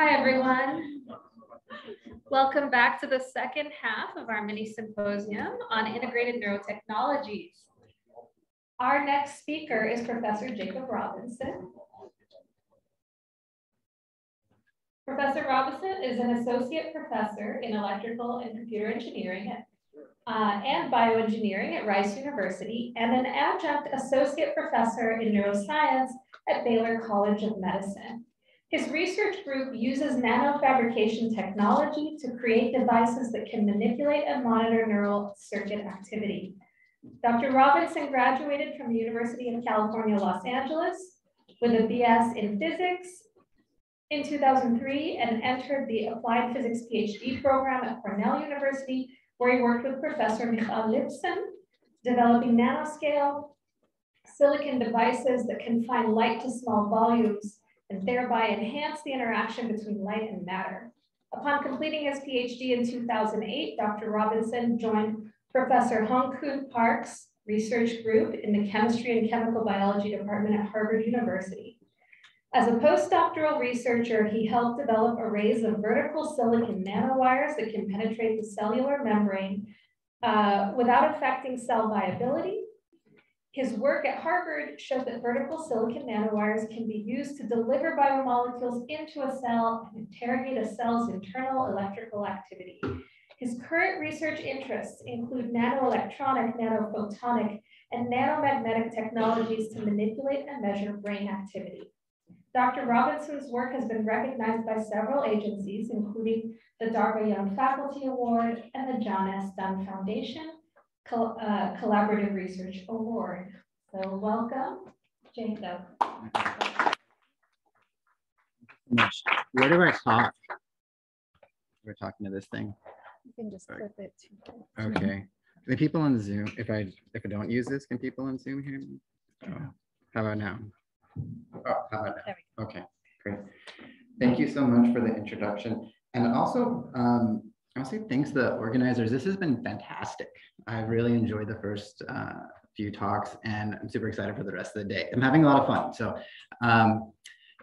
Hi, everyone. Welcome back to the second half of our mini symposium on integrated neurotechnologies. Our next speaker is Professor Jacob Robinson. Professor Robinson is an associate professor in electrical and computer engineering uh, and bioengineering at Rice University and an adjunct associate professor in neuroscience at Baylor College of Medicine. His research group uses nanofabrication technology to create devices that can manipulate and monitor neural circuit activity. Dr. Robinson graduated from the University of California, Los Angeles with a BS in physics in 2003 and entered the Applied Physics PhD program at Cornell University, where he worked with Professor Michal Lipson, developing nanoscale silicon devices that confine light to small volumes and thereby enhance the interaction between light and matter. Upon completing his PhD in 2008, Dr. Robinson joined Professor Hongkun Park's research group in the Chemistry and Chemical Biology Department at Harvard University. As a postdoctoral researcher, he helped develop arrays of vertical silicon nanowires that can penetrate the cellular membrane uh, without affecting cell viability his work at Harvard showed that vertical silicon nanowires can be used to deliver biomolecules into a cell and interrogate a cell's internal electrical activity. His current research interests include nanoelectronic, nanophotonic, and nanomagnetic technologies to manipulate and measure brain activity. Dr. Robinson's work has been recognized by several agencies, including the Darpa Young Faculty Award and the John S. Dunn Foundation, uh, Collaborative Research Award. So welcome, Jacob. Where do I talk? We're talking to this thing. You can just flip it. Okay. The people on Zoom, if I if I don't use this, can people on Zoom hear me? Oh, how about now? Oh, how about now? Okay, great. Thank you so much for the introduction. And also, um, I'll say thanks to the organizers. This has been fantastic. I've really enjoyed the first uh, few talks and I'm super excited for the rest of the day. I'm having a lot of fun. So um,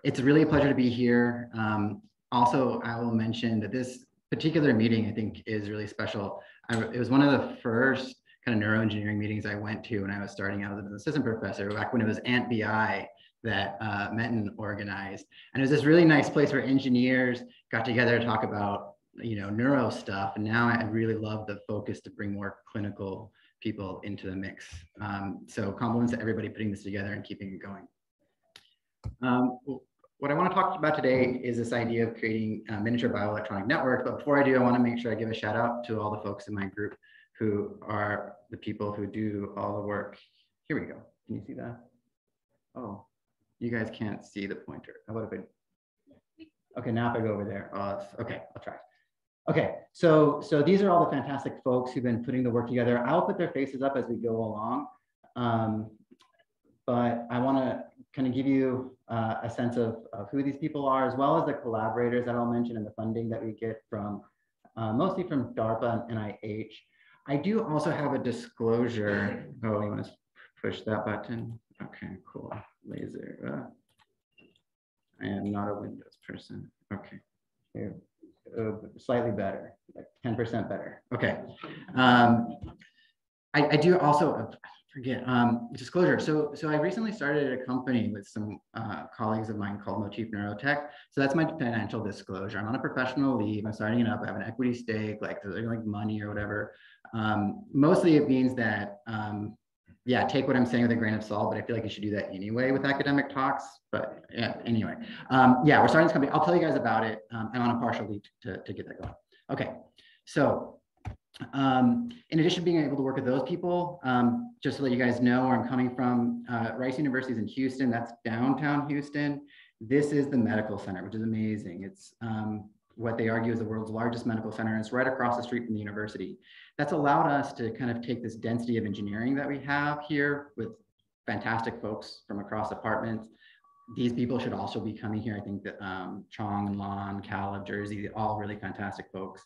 it's really a pleasure to be here. Um, also, I will mention that this particular meeting I think is really special. I, it was one of the first kind of neuroengineering meetings I went to when I was starting out as an assistant professor back when it was Ant BI that uh, Metin organized. And it was this really nice place where engineers got together to talk about you know, neuro stuff. And now I really love the focus to bring more clinical people into the mix. Um, so compliments to everybody putting this together and keeping it going. Um, what I want to talk about today is this idea of creating a miniature bioelectronic network. But before I do, I want to make sure I give a shout out to all the folks in my group who are the people who do all the work. Here we go. Can you see that? Oh, you guys can't see the pointer. How about if I, okay, now if I go over there, oh, okay, I'll try. Okay, so so these are all the fantastic folks who've been putting the work together. I'll put their faces up as we go along, um, but I want to kind of give you uh, a sense of, of who these people are, as well as the collaborators that I'll mention and the funding that we get from uh, mostly from DARPA and NIH. I do also have a disclosure. Oh, you want to push that button? Okay, cool. Laser. Uh, I am not a Windows person. Okay. Here slightly better, like 10% better. Okay. Um, I, I, do also uh, forget um, disclosure. So, so I recently started a company with some uh, colleagues of mine called Motif Neurotech. So that's my financial disclosure. I'm on a professional leave. I'm starting it up. I have an equity stake, like like money or whatever. Um, mostly it means that um, yeah, take what I'm saying with a grain of salt, but I feel like you should do that anyway with academic talks. But yeah, anyway, um, yeah, we're starting this company. I'll tell you guys about it. Um, I'm on a partial leave to, to get that going. Okay, so um, in addition to being able to work with those people, um, just to let you guys know where I'm coming from, uh, Rice University is in Houston. That's downtown Houston. This is the medical center, which is amazing. It's um, what they argue is the world's largest medical center, and it's right across the street from the university. That's allowed us to kind of take this density of engineering that we have here with fantastic folks from across departments. These people should also be coming here. I think that um, Chong, Lon, Cal Jersey, all really fantastic folks.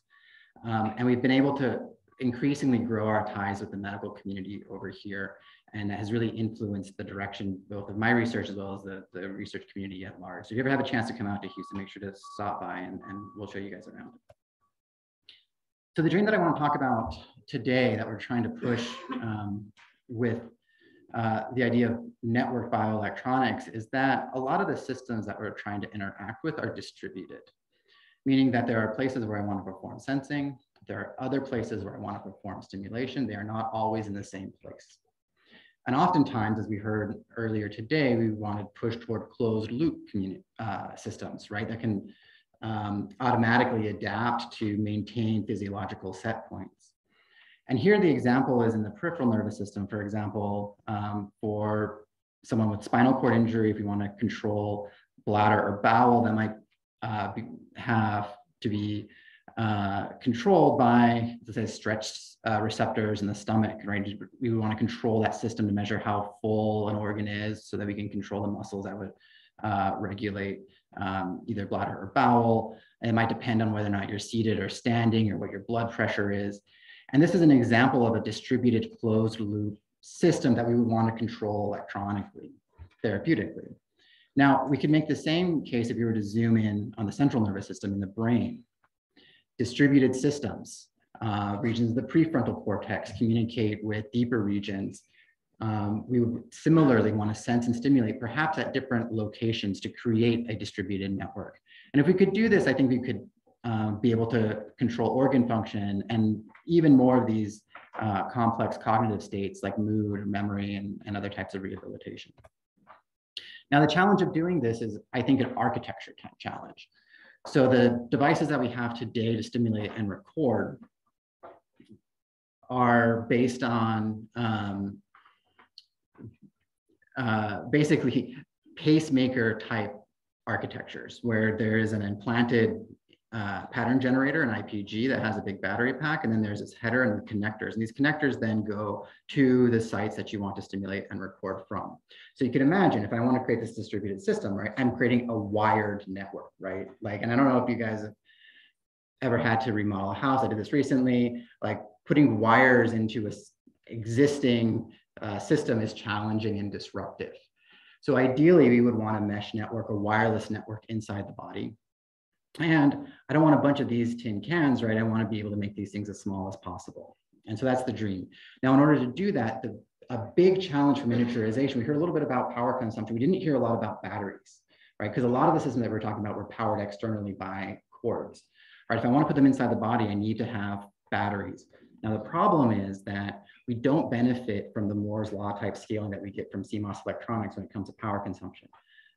Um, and we've been able to increasingly grow our ties with the medical community over here. and that has really influenced the direction both of my research as well as the, the research community at large. So if you ever have a chance to come out to Houston, make sure to stop by and, and we'll show you guys around. So the dream that I want to talk about today that we're trying to push um, with uh, the idea of network bioelectronics is that a lot of the systems that we're trying to interact with are distributed, meaning that there are places where I want to perform sensing, there are other places where I want to perform stimulation. They are not always in the same place. And oftentimes, as we heard earlier today, we want to push toward closed loop uh, systems, right? That can um, automatically adapt to maintain physiological set points. And here the example is in the peripheral nervous system, for example, um, for someone with spinal cord injury, if we want to control bladder or bowel, that might uh, be, have to be uh, controlled by, let's say, stretched uh, receptors in the stomach, right? We would want to control that system to measure how full an organ is so that we can control the muscles that would uh, regulate um, either bladder or bowel. It might depend on whether or not you're seated or standing or what your blood pressure is. And this is an example of a distributed closed loop system that we would want to control electronically, therapeutically. Now, we could make the same case if you were to zoom in on the central nervous system in the brain distributed systems. Uh, regions of the prefrontal cortex communicate with deeper regions. Um, we would similarly want to sense and stimulate perhaps at different locations to create a distributed network. And if we could do this, I think we could uh, be able to control organ function and even more of these uh, complex cognitive states like mood, memory, and, and other types of rehabilitation. Now, the challenge of doing this is, I think, an architecture challenge. So the devices that we have today to stimulate and record are based on um, uh, basically pacemaker type architectures where there is an implanted uh, pattern generator, an IPG that has a big battery pack, and then there's this header and the connectors. And these connectors then go to the sites that you want to stimulate and record from. So you can imagine if I want to create this distributed system, right, I'm creating a wired network, right? Like, and I don't know if you guys have ever had to remodel a house. I did this recently, like putting wires into a existing uh, system is challenging and disruptive. So ideally, we would want a mesh network, a wireless network inside the body and I don't want a bunch of these tin cans, right? I want to be able to make these things as small as possible. And so that's the dream. Now, in order to do that, the, a big challenge for miniaturization, we heard a little bit about power consumption. We didn't hear a lot about batteries, right? Because a lot of the systems that we're talking about were powered externally by cords. Right? If I want to put them inside the body, I need to have batteries. Now, the problem is that we don't benefit from the Moore's law type scaling that we get from CMOS electronics when it comes to power consumption.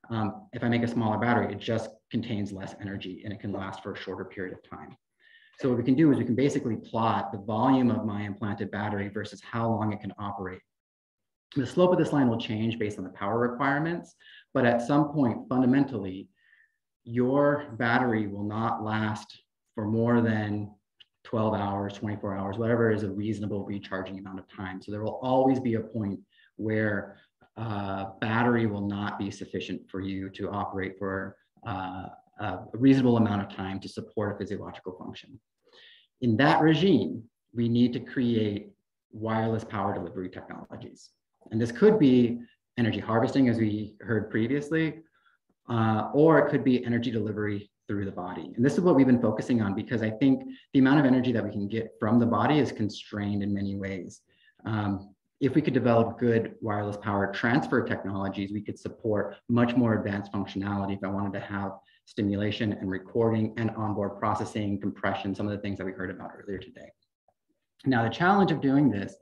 Um, if I make a smaller battery, it just contains less energy and it can last for a shorter period of time. So what we can do is we can basically plot the volume of my implanted battery versus how long it can operate. The slope of this line will change based on the power requirements, but at some point, fundamentally, your battery will not last for more than 12 hours, 24 hours, whatever is a reasonable recharging amount of time. So there will always be a point where uh, battery will not be sufficient for you to operate for uh, a reasonable amount of time to support a physiological function. In that regime, we need to create wireless power delivery technologies. And this could be energy harvesting, as we heard previously, uh, or it could be energy delivery through the body. And this is what we've been focusing on because I think the amount of energy that we can get from the body is constrained in many ways. Um, if we could develop good wireless power transfer technologies, we could support much more advanced functionality if I wanted to have stimulation and recording and onboard processing, compression, some of the things that we heard about earlier today. Now, the challenge of doing this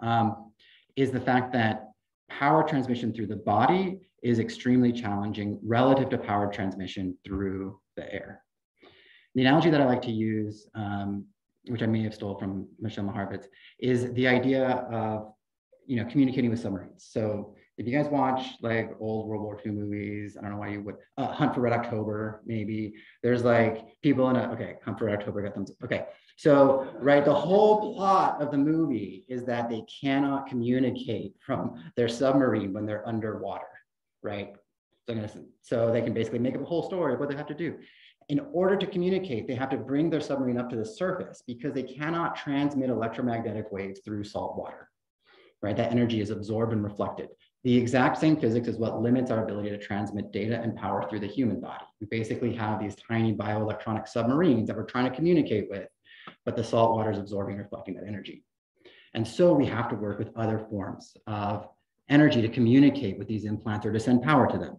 um, is the fact that power transmission through the body is extremely challenging relative to power transmission through the air. The analogy that I like to use, um, which I may have stole from Michel Maharbiz, is the idea of you know, communicating with submarines. So if you guys watch like old World War II movies, I don't know why you would uh, Hunt for Red October, maybe there's like people in a okay, Hunt for Red October got them. Okay, so right, the whole plot of the movie is that they cannot communicate from their submarine when they're underwater, right? So they can basically make up a whole story of what they have to do. In order to communicate, they have to bring their submarine up to the surface because they cannot transmit electromagnetic waves through salt water right? That energy is absorbed and reflected. The exact same physics is what limits our ability to transmit data and power through the human body. We basically have these tiny bioelectronic submarines that we're trying to communicate with, but the salt water is absorbing and reflecting that energy. And so we have to work with other forms of energy to communicate with these implants or to send power to them.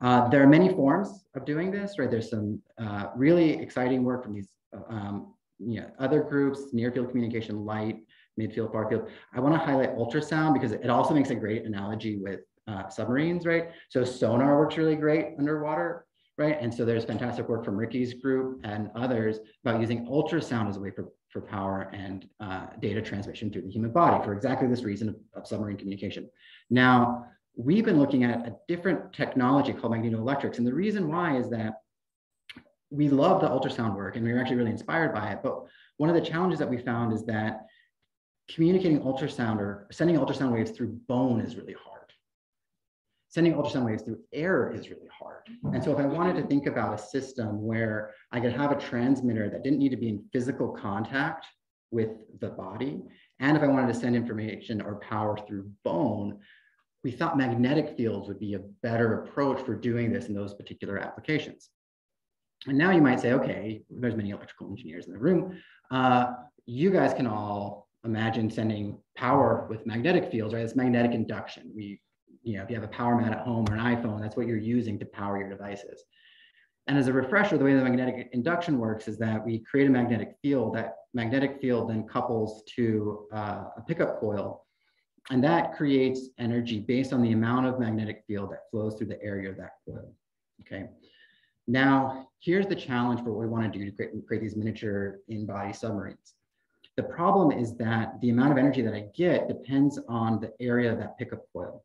Uh, there are many forms of doing this, right? There's some uh, really exciting work from these um, you know, other groups, near field communication, light, midfield, far field. I want to highlight ultrasound because it also makes a great analogy with uh, submarines, right? So sonar works really great underwater, right? And so there's fantastic work from Ricky's group and others about using ultrasound as a way for, for power and uh, data transmission through the human body for exactly this reason of, of submarine communication. Now, we've been looking at a different technology called magnetoelectrics. And the reason why is that we love the ultrasound work and we were actually really inspired by it. But one of the challenges that we found is that communicating ultrasound or sending ultrasound waves through bone is really hard. Sending ultrasound waves through air is really hard. And so if I wanted to think about a system where I could have a transmitter that didn't need to be in physical contact with the body, and if I wanted to send information or power through bone, we thought magnetic fields would be a better approach for doing this in those particular applications. And now you might say, okay, there's many electrical engineers in the room. Uh, you guys can all imagine sending power with magnetic fields, right? It's magnetic induction. We, you know, if you have a power mat at home or an iPhone, that's what you're using to power your devices. And as a refresher, the way the magnetic induction works is that we create a magnetic field. That magnetic field then couples to uh, a pickup coil. And that creates energy based on the amount of magnetic field that flows through the area of that coil. Okay. Now, here's the challenge for what we want to do to create, create these miniature in-body submarines. The problem is that the amount of energy that I get depends on the area of that pickup coil.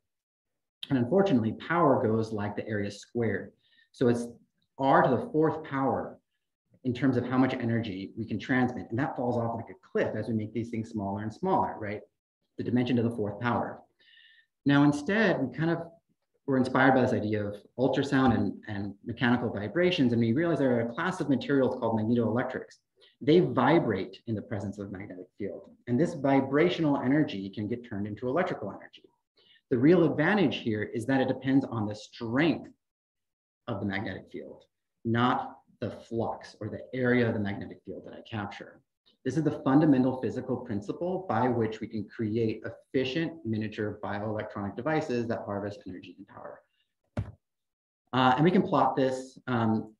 And unfortunately, power goes like the area squared. So it's r to the fourth power in terms of how much energy we can transmit. And that falls off like a cliff as we make these things smaller and smaller, right? The dimension to the fourth power. Now, instead, we kind of were inspired by this idea of ultrasound and, and mechanical vibrations. And we realized there are a class of materials called magnetoelectrics. They vibrate in the presence of magnetic field. And this vibrational energy can get turned into electrical energy. The real advantage here is that it depends on the strength of the magnetic field, not the flux or the area of the magnetic field that I capture. This is the fundamental physical principle by which we can create efficient miniature bioelectronic devices that harvest energy and power. Uh, and we can plot this um,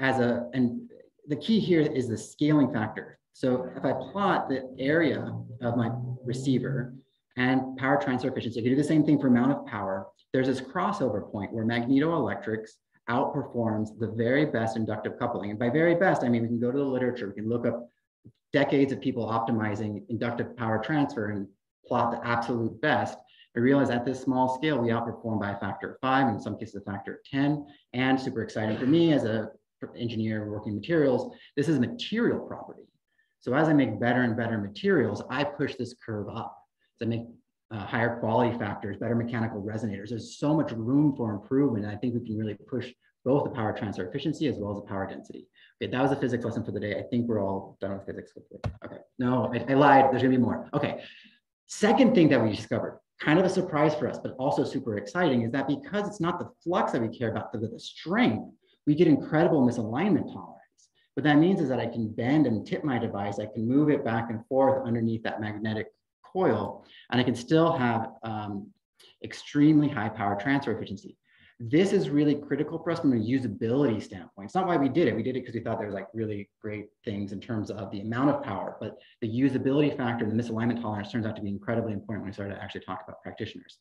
as a, and the key here is the scaling factor. So if I plot the area of my receiver and power transfer efficiency, if you do the same thing for amount of power. There's this crossover point where magnetoelectrics outperforms the very best inductive coupling. And by very best, I mean, we can go to the literature, we can look up decades of people optimizing inductive power transfer and plot the absolute best, I realize at this small scale, we outperform by a factor of five, in some cases a factor of 10, and super exciting for me as a engineer working materials, this is material property. So as I make better and better materials, I push this curve up. I make uh, higher quality factors, better mechanical resonators, there's so much room for improvement. And I think we can really push both the power transfer efficiency as well as the power density. Okay, that was a physics lesson for the day. I think we're all done with physics. Okay, no, I, I lied. There's gonna be more. Okay, second thing that we discovered, kind of a surprise for us, but also super exciting, is that because it's not the flux that we care about, but the strength, we get incredible misalignment tolerance. What that means is that I can bend and tip my device. I can move it back and forth underneath that magnetic coil, and I can still have um, extremely high power transfer efficiency. This is really critical for us from a usability standpoint. It's not why we did it. We did it because we thought there was like really great things in terms of the amount of power, but the usability factor, the misalignment tolerance turns out to be incredibly important when we started to actually talk about practitioners.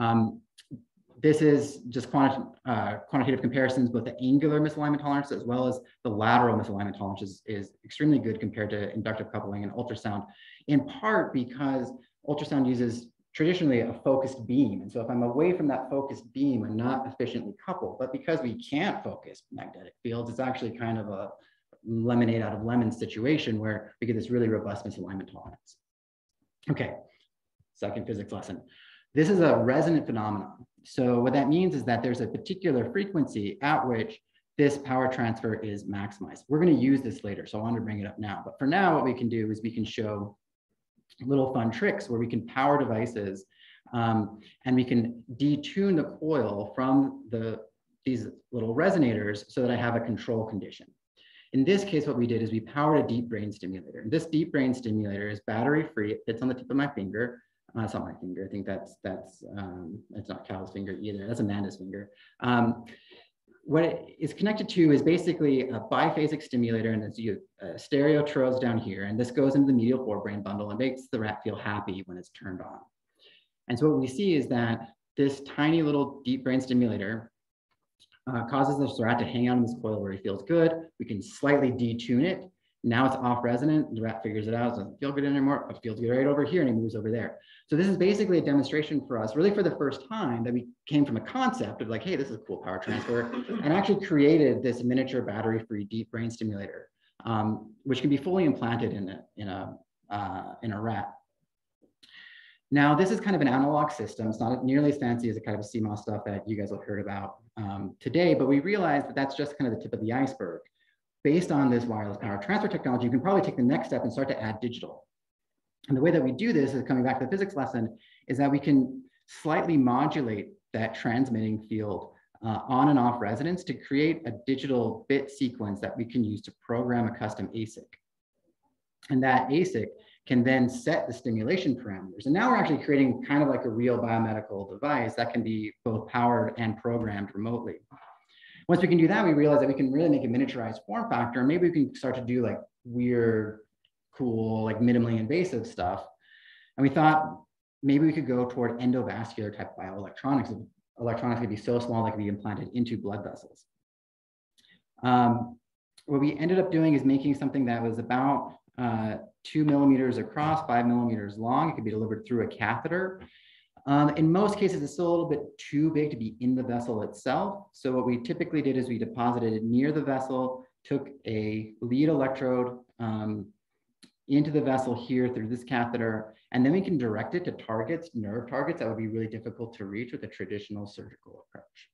Um, this is just quanti uh, quantitative comparisons, both the angular misalignment tolerance as well as the lateral misalignment tolerance is, is extremely good compared to inductive coupling and ultrasound, in part because ultrasound uses traditionally a focused beam. And so if I'm away from that focused beam, I'm not efficiently coupled. But because we can't focus magnetic fields, it's actually kind of a lemonade out of lemon situation where we get this really robust misalignment tolerance. Okay, second physics lesson. This is a resonant phenomenon. So what that means is that there's a particular frequency at which this power transfer is maximized. We're going to use this later, so I want to bring it up now. But for now, what we can do is we can show little fun tricks where we can power devices um, and we can detune the coil from the these little resonators so that I have a control condition. In this case, what we did is we powered a deep brain stimulator. This deep brain stimulator is battery free. It fits on the tip of my finger. Uh, it's not my finger. I think that's that's um, it's not Cal's finger either. That's Amanda's finger. Um, what it is connected to is basically a biphasic stimulator, and it's you uh, stereotrodes down here, and this goes into the medial forebrain bundle and makes the rat feel happy when it's turned on. And so what we see is that this tiny little deep brain stimulator uh, causes the rat to hang out in this coil where he feels good. We can slightly detune it. Now it's off resonant. The rat figures it out. It doesn't feel good anymore. It feels good right over here and he moves over there. So this is basically a demonstration for us, really for the first time that we came from a concept of like, hey, this is a cool power transfer and actually created this miniature battery-free deep brain stimulator, um, which can be fully implanted in a, in a, uh, in a rat. Now, this is kind of an analog system. It's not nearly as fancy as the kind of CMOS stuff that you guys have heard about um, today, but we realized that that's just kind of the tip of the iceberg. Based on this wireless power transfer technology, you can probably take the next step and start to add digital. And the way that we do this is coming back to the physics lesson, is that we can slightly modulate that transmitting field uh, on and off resonance to create a digital bit sequence that we can use to program a custom ASIC. And that ASIC can then set the stimulation parameters. And now we're actually creating kind of like a real biomedical device that can be both powered and programmed remotely. Once we can do that, we realize that we can really make a miniaturized form factor. And maybe we can start to do like weird, cool, like minimally invasive stuff. And we thought maybe we could go toward endovascular type bioelectronics. Electronics could be so small they could be implanted into blood vessels. Um, what we ended up doing is making something that was about uh, two millimeters across, five millimeters long. It could be delivered through a catheter. Um, in most cases, it's still a little bit too big to be in the vessel itself. So what we typically did is we deposited it near the vessel, took a lead electrode um, into the vessel here through this catheter, and then we can direct it to targets, nerve targets that would be really difficult to reach with a traditional surgical approach.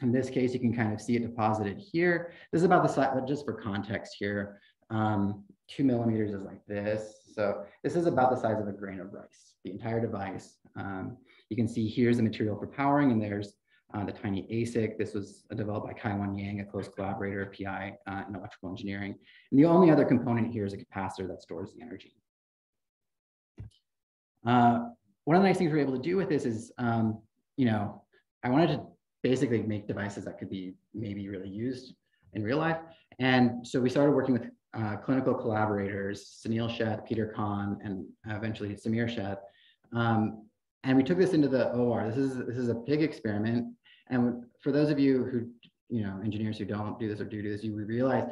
In this case, you can kind of see it deposited here. This is about the size, just for context here. Um, two millimeters is like this. So this is about the size of a grain of rice, the entire device. Um, you can see here's the material for powering and there's uh, the tiny ASIC. This was developed by Kaiyuan Yang, a close collaborator, PI uh, in electrical engineering. And the only other component here is a capacitor that stores the energy. Uh, one of the nice things we're able to do with this is, um, you know, I wanted to basically make devices that could be maybe really used in real life. And so we started working with uh, clinical collaborators, Sunil Sheth, Peter Kan, and eventually Sameer Sheth. Um, and we took this into the OR. This is, this is a pig experiment. And for those of you who, you know, engineers who don't do this or do do this, you realize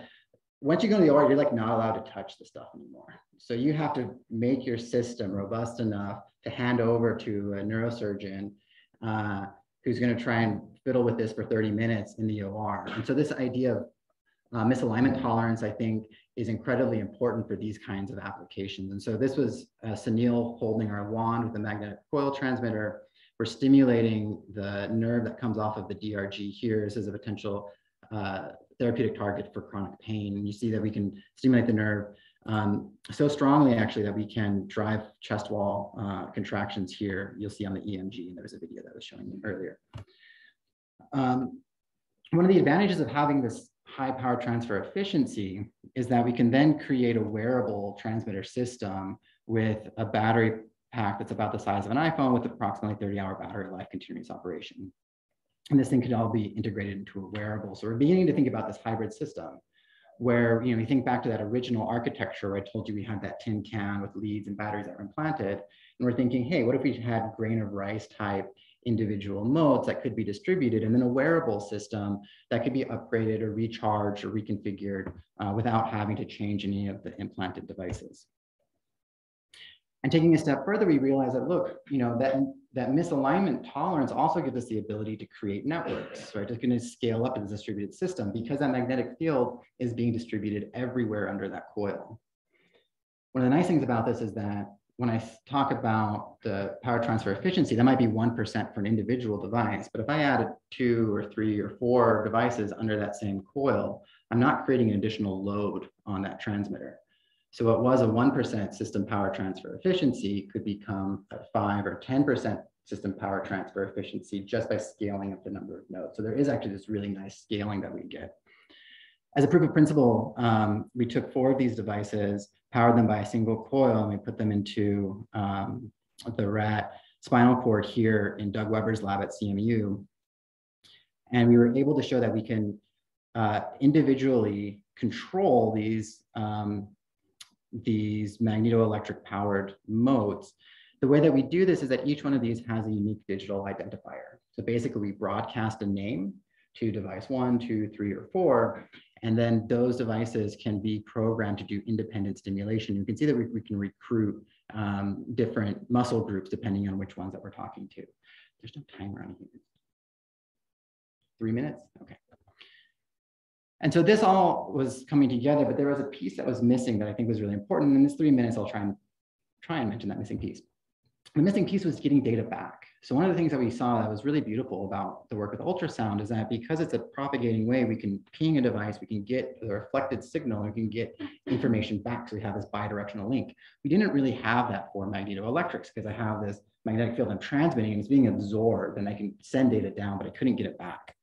once you go to the OR, you're like not allowed to touch the stuff anymore. So you have to make your system robust enough to hand over to a neurosurgeon uh, who's going to try and fiddle with this for 30 minutes in the OR. And so this idea of uh, misalignment tolerance, I think, is incredibly important for these kinds of applications. And so this was uh, Sunil holding our wand with a magnetic coil transmitter. We're stimulating the nerve that comes off of the DRG here. This is a potential uh, therapeutic target for chronic pain. And you see that we can stimulate the nerve um, so strongly actually that we can drive chest wall uh, contractions here. You'll see on the EMG, and there was a video that I was showing you earlier. Um, one of the advantages of having this high power transfer efficiency is that we can then create a wearable transmitter system with a battery pack that's about the size of an iPhone with approximately 30 hour battery life continuous operation. And this thing could all be integrated into a wearable. So we're beginning to think about this hybrid system where, you know, you think back to that original architecture where I told you we had that tin can with leads and batteries that were implanted. And we're thinking, hey, what if we had grain of rice type individual modes that could be distributed and then a wearable system that could be upgraded or recharged or reconfigured uh, without having to change any of the implanted devices. And taking a step further, we realize that, look, you know, that, that misalignment tolerance also gives us the ability to create networks, right? It's going to scale up as a distributed system because that magnetic field is being distributed everywhere under that coil. One of the nice things about this is that when I talk about the power transfer efficiency, that might be 1% for an individual device. But if I added two or three or four devices under that same coil, I'm not creating an additional load on that transmitter. So what was a 1% system power transfer efficiency could become a 5 or 10% system power transfer efficiency just by scaling up the number of nodes. So there is actually this really nice scaling that we get. As a proof of principle, um, we took four of these devices, powered them by a single coil, and we put them into um, the rat spinal cord here in Doug Weber's lab at CMU. And we were able to show that we can uh, individually control these, um, these magnetoelectric powered modes. The way that we do this is that each one of these has a unique digital identifier. So basically we broadcast a name to device one, two, three, or four, and then those devices can be programmed to do independent stimulation. You can see that we, we can recruit um, different muscle groups depending on which ones that we're talking to. There's no timer on here. Three minutes? Okay. And so this all was coming together, but there was a piece that was missing that I think was really important. And in this three minutes, I'll try and try and mention that missing piece. The missing piece was getting data back. So one of the things that we saw that was really beautiful about the work with ultrasound is that because it's a propagating way, we can ping a device, we can get the reflected signal, we can get information back. So we have this bidirectional link. We didn't really have that for magnetoelectrics because I have this magnetic field I'm transmitting and it's being absorbed and I can send data down, but I couldn't get it back.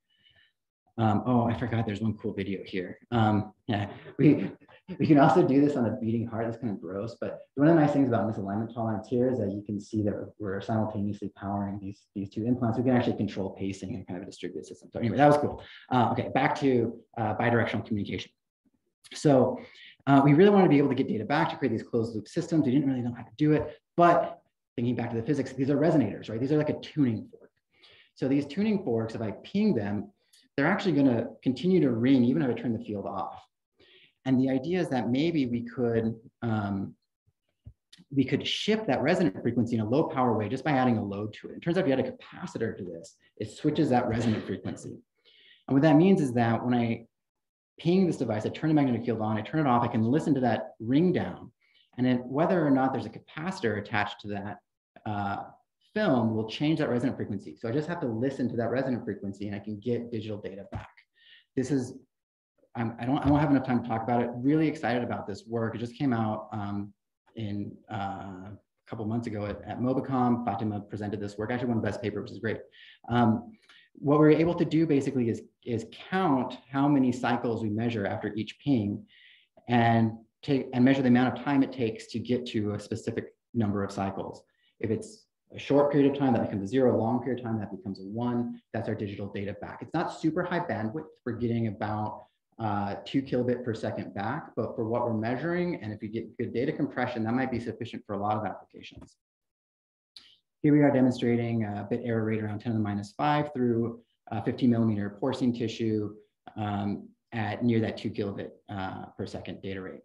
Um, oh, I forgot there's one cool video here. Um, yeah, we, we can also do this on a beating heart. That's kind of gross, but one of the nice things about misalignment tolerance here is that you can see that we're simultaneously powering these, these two implants. We can actually control pacing and kind of a distributed system. So anyway, that was cool. Uh, okay, back to uh, bidirectional communication. So uh, we really wanted to be able to get data back to create these closed loop systems. We didn't really know how to do it, but thinking back to the physics, these are resonators, right? These are like a tuning fork. So these tuning forks, if I ping them, they're actually going to continue to ring even if I turn the field off. And the idea is that maybe we could um, we could shift that resonant frequency in a low power way just by adding a load to it. It turns out if you add a capacitor to this, it switches that resonant frequency. And what that means is that when I ping this device, I turn the magnetic field on, I turn it off, I can listen to that ring down. And then whether or not there's a capacitor attached to that uh, film will change that resonant frequency. So I just have to listen to that resonant frequency and I can get digital data back. This is, I'm, I don't, I don't have enough time to talk about it. Really excited about this work. It just came out um, in uh, a couple months ago at, at Mobicom. Fatima presented this work, actually won the best paper, which is great. Um, what we're able to do basically is, is count how many cycles we measure after each ping and take and measure the amount of time it takes to get to a specific number of cycles. If it's a short period of time, that becomes a zero, a long period of time, that becomes a one. That's our digital data back. It's not super high bandwidth. We're getting about uh, two kilobit per second back, but for what we're measuring, and if you get good data compression, that might be sufficient for a lot of applications. Here we are demonstrating a bit error rate around 10 to the minus five through 15 millimeter porcine tissue um, at near that two kilobit uh, per second data rate.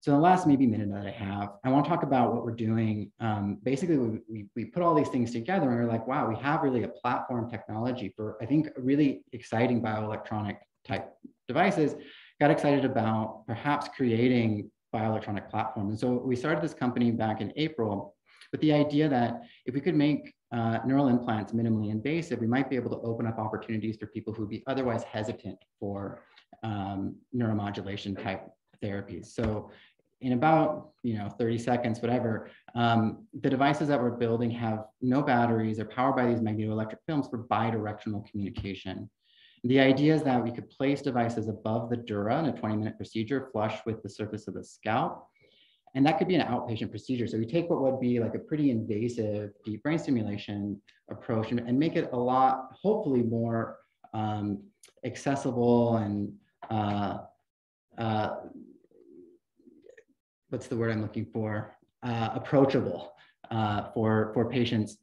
So the last maybe minute that I have, I want to talk about what we're doing. Um, basically, we, we, we, put all these things together and we're like, wow, we have really a platform technology for, I think, really exciting bioelectronic type devices. Got excited about perhaps creating bioelectronic platforms. And so we started this company back in April with the idea that if we could make uh, neural implants minimally invasive, we might be able to open up opportunities for people who would be otherwise hesitant for um, neuromodulation type therapies. So in about you know 30 seconds, whatever, um, the devices that we're building have no batteries. They're powered by these magnetoelectric films for bidirectional communication. The idea is that we could place devices above the dura in a 20 minute procedure flush with the surface of the scalp. And that could be an outpatient procedure. So we take what would be like a pretty invasive deep brain stimulation approach and, and make it a lot, hopefully more um, accessible and uh, uh, what's the word I'm looking for, uh, approachable uh, for, for patients.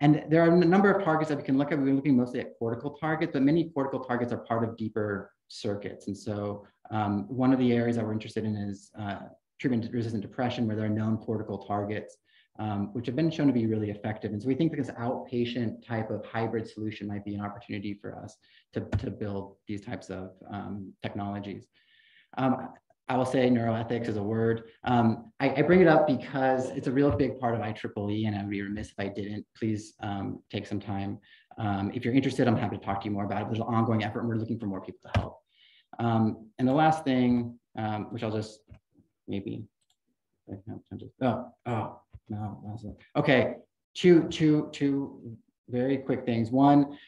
And there are a number of targets that we can look at. We're looking mostly at cortical targets, but many cortical targets are part of deeper circuits. And so um, one of the areas that we're interested in is uh, treatment-resistant depression, where there are known cortical targets, um, which have been shown to be really effective. And so we think that this outpatient type of hybrid solution might be an opportunity for us to, to build these types of um, technologies. Um, I will say neuroethics is a word. Um, I, I, bring it up because it's a real big part of IEEE, and I'd be remiss if I didn't. Please um, take some time. Um, if you're interested, I'm happy to talk to you more about it. There's an ongoing effort, and we're looking for more people to help. Um, and the last thing, um, which I'll just maybe I Oh, oh, no, okay, two, two, two very quick things. One,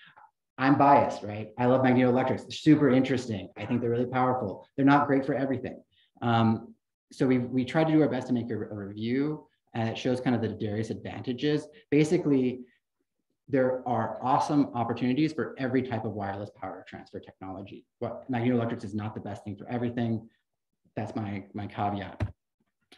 I'm biased, right? I love magnetoelectrics. They're super interesting. I think they're really powerful. They're not great for everything. Um, so we we tried to do our best to make a, a review, and it shows kind of the various advantages. Basically, there are awesome opportunities for every type of wireless power transfer technology. What magnetoelectrics is not the best thing for everything. That's my my caveat.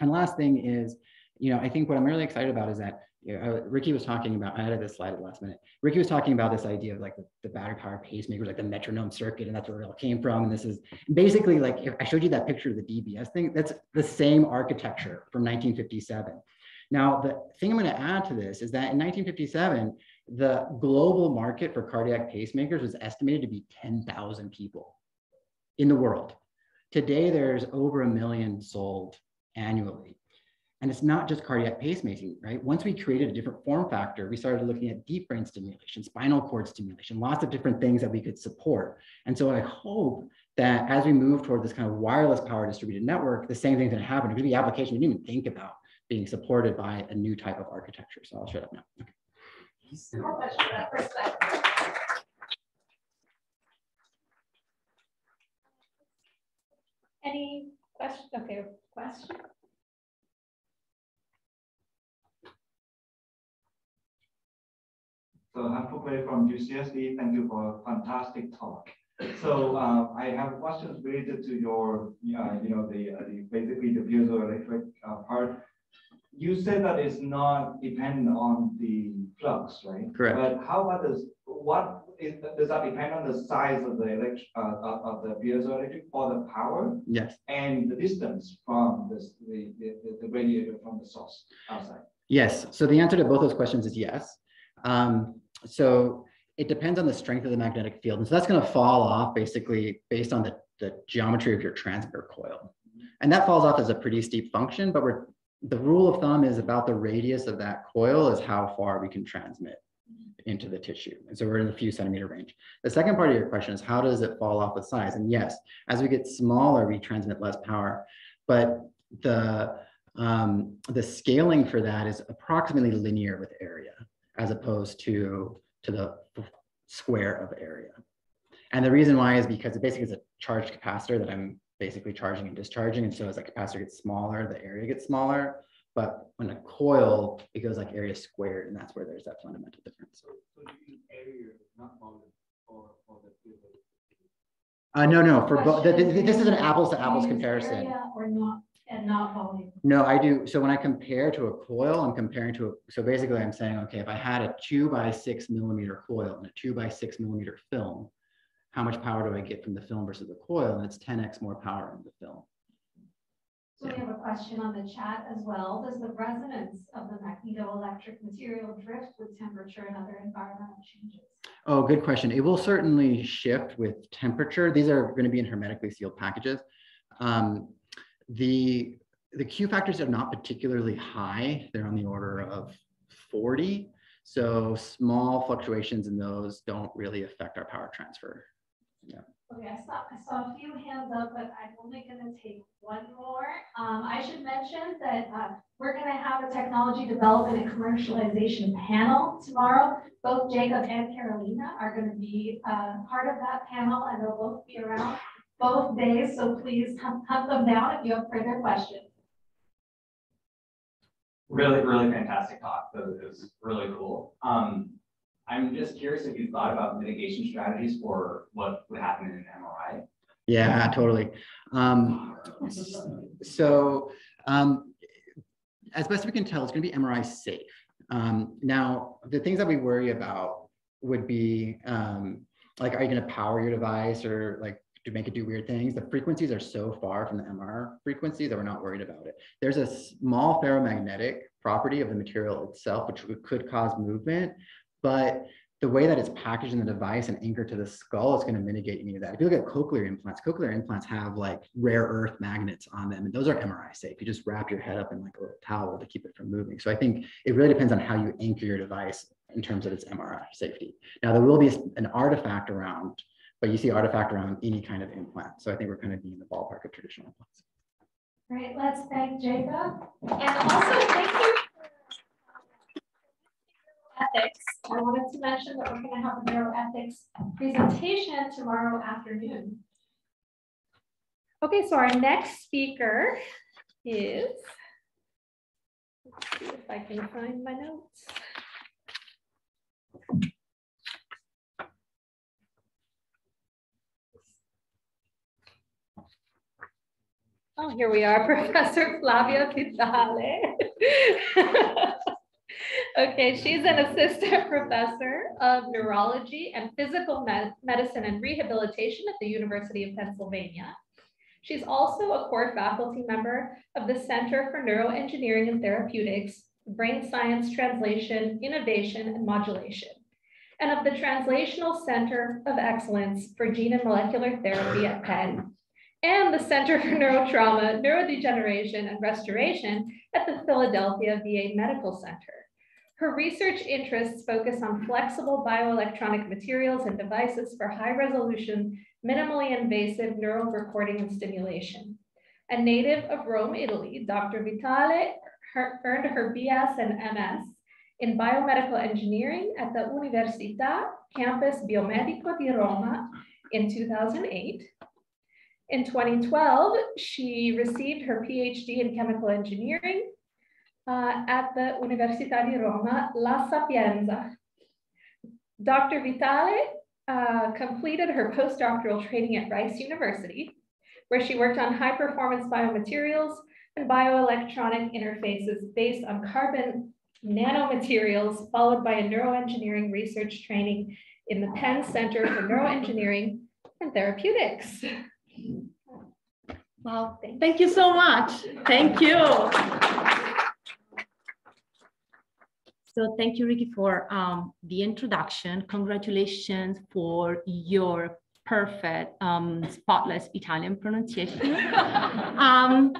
And last thing is, you know, I think what I'm really excited about is that you know, I- Ricky was talking about, I added this slide at the last minute. Ricky was talking about this idea of like the, the battery powered pacemakers, like the metronome circuit, and that's where it all came from. And this is basically like, I showed you that picture of the DBS thing, that's the same architecture from 1957. Now, the thing I'm going to add to this is that in 1957, the global market for cardiac pacemakers was estimated to be 10,000 people in the world. Today, there's over a million sold annually. And it's not just cardiac pacemaking, right? Once we created a different form factor, we started looking at deep brain stimulation, spinal cord stimulation, lots of different things that we could support. And so I hope that as we move toward this kind of wireless power distributed network, the same thing's gonna happen. There's gonna be application we didn't even think about being supported by a new type of architecture. So I'll shut up now. Okay. Any question? Okay, question? So Fukui from UCSD. Thank you for a fantastic talk. So uh, I have questions related to your, uh, you know, the, uh, the basically the piezoelectric uh, part. You said that it's not dependent on the flux, right? Correct. But how about this? What is, does that depend on the size of the elect, uh, of of the piezoelectric or the power Yes. and the distance from this, the, the, the radiator from the source outside? Yes. So the answer to both those questions is yes. Um, so it depends on the strength of the magnetic field. And so that's going to fall off basically based on the, the geometry of your transmitter coil. And that falls off as a pretty steep function, but we're, the rule of thumb is about the radius of that coil is how far we can transmit into the tissue. And so we're in the few centimeter range. The second part of your question is how does it fall off with size? And yes, as we get smaller, we transmit less power. But the, um, the scaling for that is approximately linear with area as opposed to, to the square of area. And the reason why is because it basically is a charged capacitor that I'm basically charging and discharging. And so as the capacitor gets smaller, the area gets smaller. But when a coil, it goes like area squared, and that's where there's that fundamental difference. So, so area, not called for, for uh, no, no, for both, this is an apples to apples comparison. area Or not, and not volume. No, I do. So when I compare to a coil, I'm comparing to, a so basically I'm saying, okay, if I had a two by six millimeter coil and a two by six millimeter film, how much power do I get from the film versus the coil? And it's ten X more power in the film. So we have a question on the chat as well. Does the resonance of the magnetoelectric material drift with temperature and other environmental changes? Oh, good question. It will certainly shift with temperature. These are going to be in hermetically sealed packages. Um, the, the Q factors are not particularly high. They're on the order of 40. So small fluctuations in those don't really affect our power transfer. Yeah. Okay, I saw, I saw a few hands up, but I'm only gonna take one more. Um, I should mention that, uh, we're gonna have a technology development and commercialization panel tomorrow. Both Jacob and Carolina are gonna be, uh, part of that panel and they'll both be around both days, so please hunt, hunt them down if you have further questions. Really, really fantastic talk. It was- it was really cool. Um, I'm just curious if you thought about mitigation strategies for what would happen in an MRI. Yeah, totally. Um, so um, as best we can tell, it's going to be MRI safe. Um, now, the things that we worry about would be um, like, are you going to power your device or like to make it do weird things? The frequencies are so far from the MR frequency that we're not worried about it. There's a small ferromagnetic property of the material itself, which could cause movement, but the way that it's packaged in the device and anchored to the skull is going to mitigate any of that. If you look at cochlear implants, cochlear implants have like rare earth magnets on them, and those are MRI safe. You just wrap your head up in like a little towel to keep it from moving. So I think it really depends on how you anchor your device in terms of its MRI safety. Now there will be an artifact around, but you see artifact around any kind of implant. So I think we're kind of being in the ballpark of traditional implants. Great, let's thank Jacob. And also thank you. Ethics. I wanted to mention that we're gonna have a neuroethics presentation tomorrow afternoon. Okay, so our next speaker is, let's see if I can find my notes. Here we are, Professor Flavia Vitale. Okay, she's an assistant professor of neurology and physical med- medicine and rehabilitation at the University of Pennsylvania. She's also a core faculty member of the Center for Neuroengineering and Therapeutics, Brain Science Translation, Innovation, and Modulation, and of the Translational Center of Excellence for Gene and Molecular Therapy at Penn, and the Center for Neurotrauma, Neurodegeneration, and Restoration at the Philadelphia VA Medical Center. Her research interests focus on flexible bioelectronic materials and devices for high resolution, minimally invasive neural recording and stimulation. A native of Rome, Italy, Dr. Vitale earned her BS and MS in biomedical engineering at the Università Campus Biomedico di Roma in 2008. In 2012, she received her PhD in chemical engineering uh, at the Università di Roma, La Sapienza. Dr. Vitale uh, completed her postdoctoral training at Rice University, where she worked on high performance biomaterials and bioelectronic interfaces based on carbon nanomaterials, followed by a neuroengineering research training in the Penn Center for Neuroengineering and Therapeutics. Wow, thank you so much. Thank you. So thank you, Ricky, for um, the introduction. Congratulations for your perfect, um, spotless Italian pronunciation. um,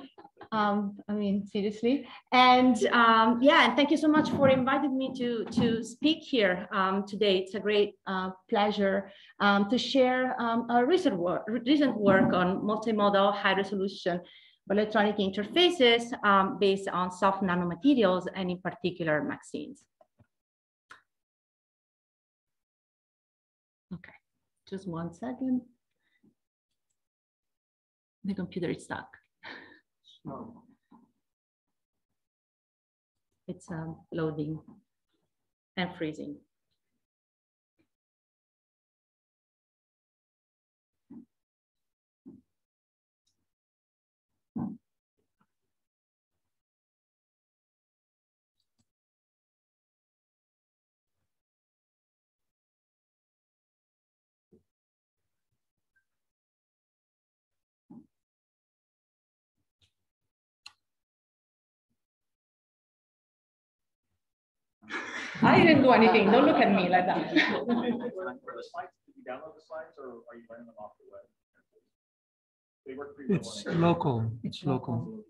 um, I mean, seriously. And um, yeah, and thank you so much for inviting me to, to speak here um, today. It's a great uh, pleasure um, to share um, our recent work, recent work on multimodal high resolution electronic interfaces um, based on soft nanomaterials and in particular MXenes. Okay, just one second. The computer is stuck. It's um, loading and freezing. I didn't do anything. Don't look at me like that. For the slides, did you download the slides or are you running them off the web? They work pretty. It's on it. local, it's local.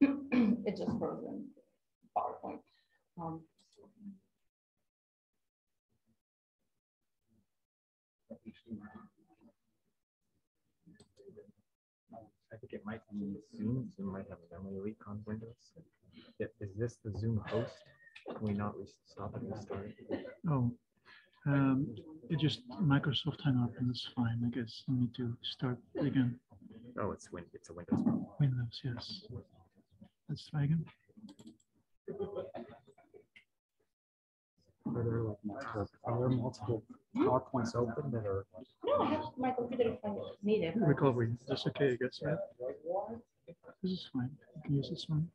It's just frozen PowerPoint. Um, I think it might be Zoom, Zoom might have memory leak on Windows. I- Is this the Zoom host? Can we not re- stop and restart? Oh, um, it just Microsoft hang up and it's fine. I guess I need to start again. Oh, it's Win, it's a Windows problem. Windows, yes. Let's try again. Are there like multiple, are there multiple PowerPoints open that are? No, I have my computer if I need it. Recovery, that's okay, I guess, right? This is fine. You can use this one.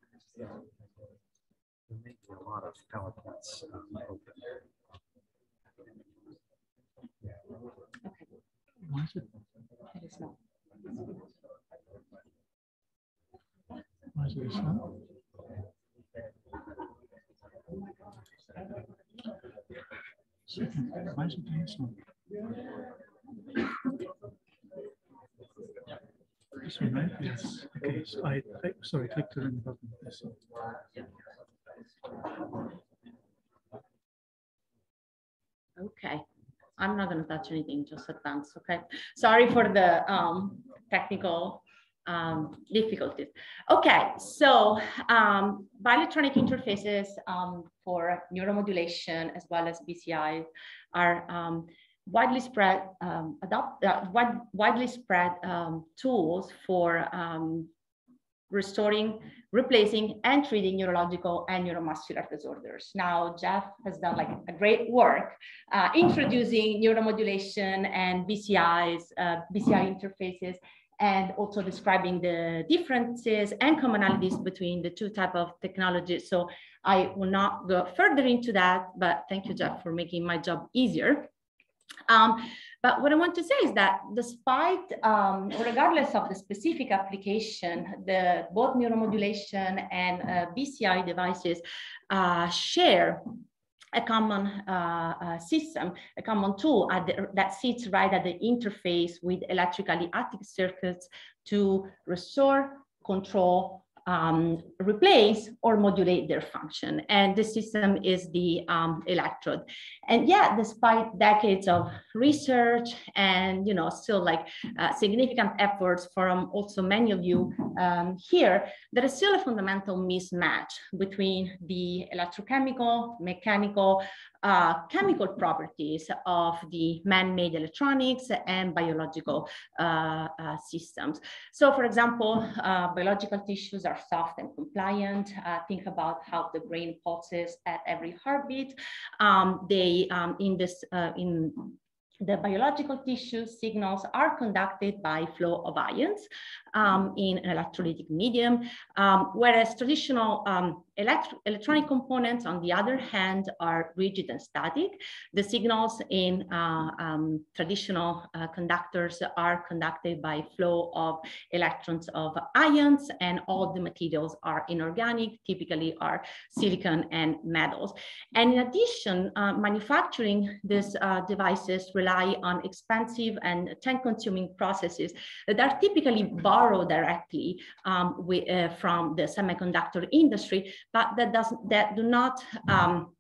There may be a lot of PowerPoints um, open. Is it, is not. why it? Second, why is it doing this? Yes. Okay, so I, sorry, click the button. One. Okay, I'm not gonna touch anything, just advance, okay? Sorry for the um, technical um, difficulties. Okay, so um, bioelectronic interfaces um, for neuromodulation as well as BCI are um, widely spread um, adopt uh, wide, widely spread tools for restoring, replacing, and treating neurological and neuromuscular disorders. Now, Jeff has done like a great work uh, introducing neuromodulation and BCIs, uh, BCI interfaces, and also describing the differences and commonalities between the two type of technologies. So I will not go further into that, but thank you, Jeff, for making my job easier. Um, but what I want to say is that despite, um, regardless of the specific application, the both neuromodulation and uh, BCI devices uh, share a common uh, uh, system, a common tool the, that sits right at the interface with electrically active circuits to restore, control, um, replace or modulate their function. And the system is the um, electrode. And yeah, despite decades of research and, you know, still like uh, significant efforts from also many of you um, here, there is still a fundamental mismatch between the electrochemical, mechanical, uh, chemical properties of the man-made electronics and biological uh, uh, systems. So for example, uh, biological tissues are soft and compliant. Uh, think about how the brain pulses at every heartbeat. Um, they, um, in this, uh, in the biological tissue signals are conducted by flow of ions um, in an electrolytic medium, um, whereas traditional um, elect electronic components, on the other hand, are rigid and static. The signals in uh, um, traditional uh, conductors are conducted by flow of electrons of ions, and all the materials are inorganic, typically are silicon and metals. And in addition, uh, manufacturing these uh, devices rely on expensive and time-consuming processes that are typically borrowed directly um, uh, from the semiconductor industry, but that doesn't that do not um,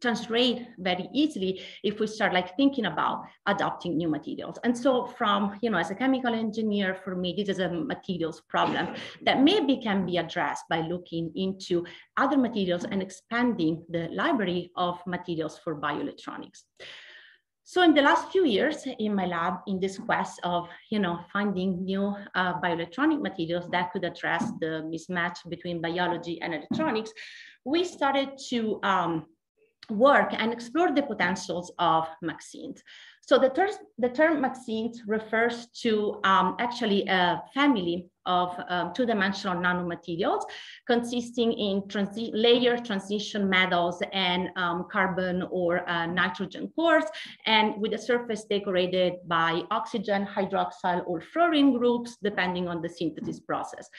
translate very easily if we start like thinking about adopting new materials. And so from, you know, as a chemical engineer, for me, this is a materials problem that maybe can be addressed by looking into other materials and expanding the library of materials for bioelectronics. So in the last few years in my lab, in this quest of, you know, finding new uh, bioelectronic materials that could address the mismatch between biology and electronics, we started to um, work and explore the potentials of MXene. So the, ter the term MXene refers to um, actually a family of um, two-dimensional nanomaterials consisting in transi layer transition metals and um, carbon or uh, nitrogen cores and with a surface decorated by oxygen, hydroxyl or fluorine groups depending on the synthesis process.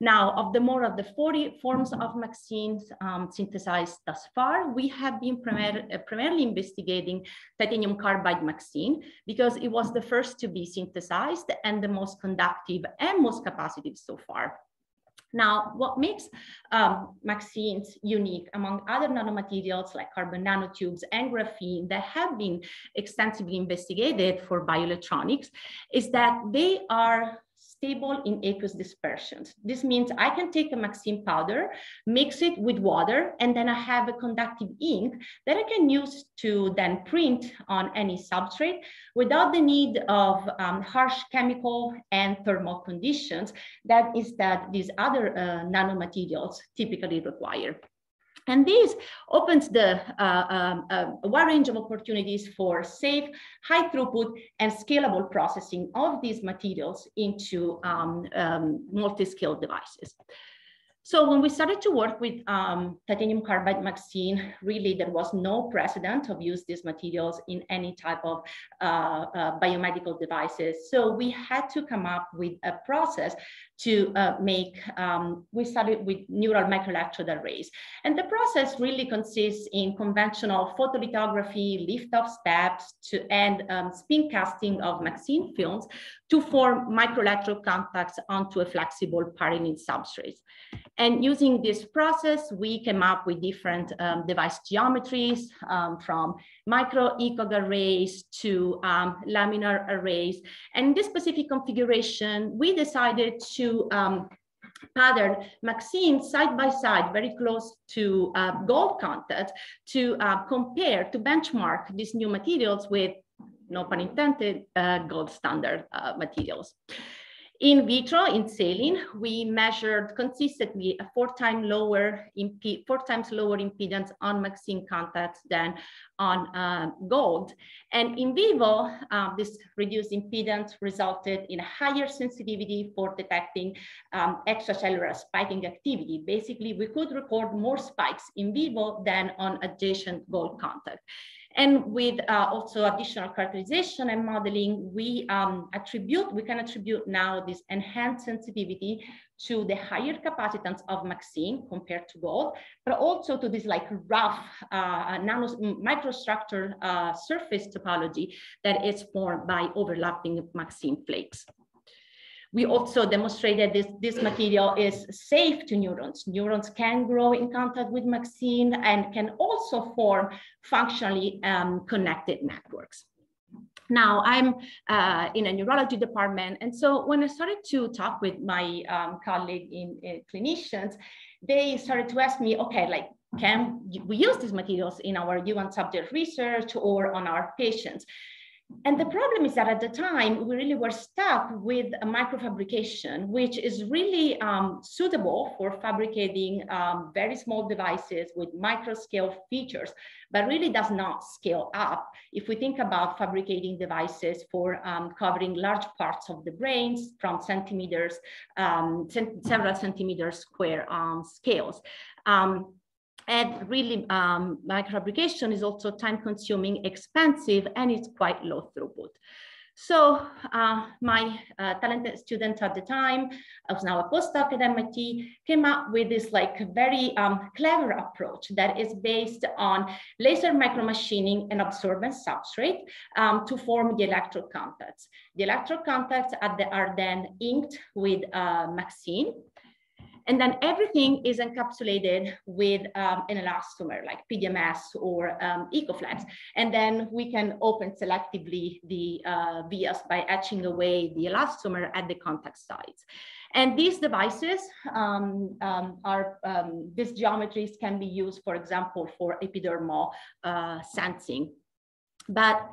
Now, of the more of the 40 forms of MXene um, synthesized thus far, we have been primar uh, primarily investigating titanium carbide MXene because it was the first to be synthesized and the most conductive and most capacitive so far. Now, what makes um, MXene unique among other nanomaterials like carbon nanotubes and graphene that have been extensively investigated for bioelectronics is that they are stable in aqueous dispersions. This means I can take a MXene powder, mix it with water, and then I have a conductive ink that I can use to then print on any substrate without the need of um, harsh chemical and thermal conditions that is that these other uh, nanomaterials typically require. And this opens the uh, um, uh, wide range of opportunities for safe, high throughput, and scalable processing of these materials into um, um, multi-scale devices. So when we started to work with um, titanium carbide MXene, really there was no precedent of use these materials in any type of uh, uh, biomedical devices. So we had to come up with a process to uh, make, um, we started with neural microelectrode arrays. And the process really consists in conventional photolithography, lift-off steps to, and um, spin casting of MXene films to form microelectrode contacts onto a flexible parylene substrate. And using this process, we came up with different um, device geometries um, from micro ECOG arrays to um, laminar arrays. And this specific configuration, we decided to um, pattern MXene side by side, very close to uh, gold content to uh, compare, to benchmark these new materials with, no pun intended, uh, gold standard uh, materials. In vitro, in saline, we measured consistently a four, time lower four times lower impedance on MXene contacts than on uh, gold. And in vivo, uh, this reduced impedance resulted in a higher sensitivity for detecting um, extracellular spiking activity. Basically, we could record more spikes in vivo than on adjacent gold contact. And with uh, also additional characterization and modeling, we um, attribute, we can attribute now this enhanced sensitivity to the higher capacitance of MXene compared to gold, but also to this like rough uh, nano microstructure uh, surface topology that is formed by overlapping MXene flakes. We also demonstrated this, this material is safe to neurons. Neurons can grow in contact with MXene and can also form functionally um, connected networks. Now I'm uh, in a neurology department. And so when I started to talk with my um, colleague in, in clinicians, they started to ask me, okay, like, can we use these materials in our human subject research or on our patients? And the problem is that at the time, we really were stuck with a microfabrication, which is really um, suitable for fabricating um, very small devices with micro scale features, but really does not scale up. If we think about fabricating devices for um, covering large parts of the brains from centimeters, um, several centimeters square um, scales. Um, and really, um, microfabrication is also time consuming, expensive, and it's quite low throughput. So uh, my uh, talented student at the time, I was now a postdoc at MIT, came up with this like very um, clever approach that is based on laser micromachining and absorbent substrate um, to form the electrode contacts. The electrode contacts the, are then inked with uh, MXene and then everything is encapsulated with um, an elastomer like PDMS or um, EcoFlex. And then we can open selectively the uh, vias by etching away the elastomer at the contact sites. And these devices um, um, are, um, these geometries can be used, for example, for epidermal uh, sensing. But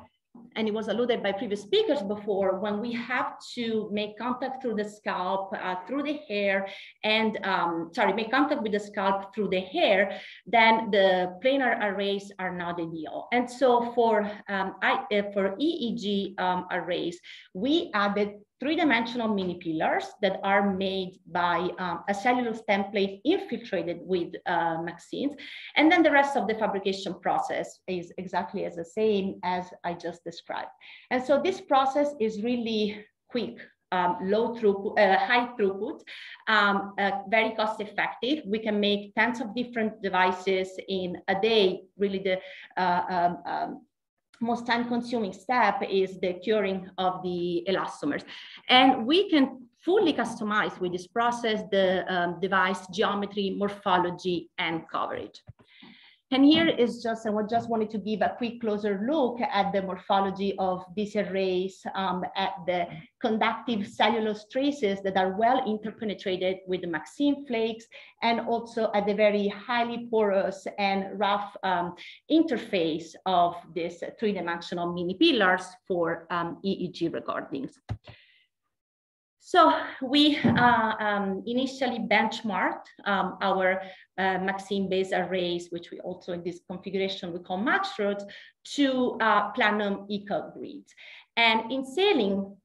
and it was alluded by previous speakers before, when we have to make contact through the scalp, uh, through the hair, and um, sorry, make contact with the scalp through the hair, then the planar arrays are not ideal. And so for, um, I, uh, for EEG um, arrays, we added three-dimensional mini pillars that are made by um, a cellulose template infiltrated with uh. And then the rest of the fabrication process is exactly as the same as I just described. And so this process is really quick, um, low throughput, uh, high throughput, um, uh, very cost effective. We can make tens of different devices in a day, really the uh, um, um most time consuming step is the curing of the elastomers. And we can fully customize with this process the um, device geometry, morphology, and coverage. And here is just, I just wanted to give a quick closer look at the morphology of these arrays, um, at the conductive cellulose traces that are well interpenetrated with the MXene flakes, and also at the very highly porous and rough um, interface of these three-dimensional mini pillars for um, EEG recordings. So we uh, um, initially benchmarked um, our uh, MXene-based arrays, which we also in this configuration we call rods, to uh, platinum ECoG grids. And in saline,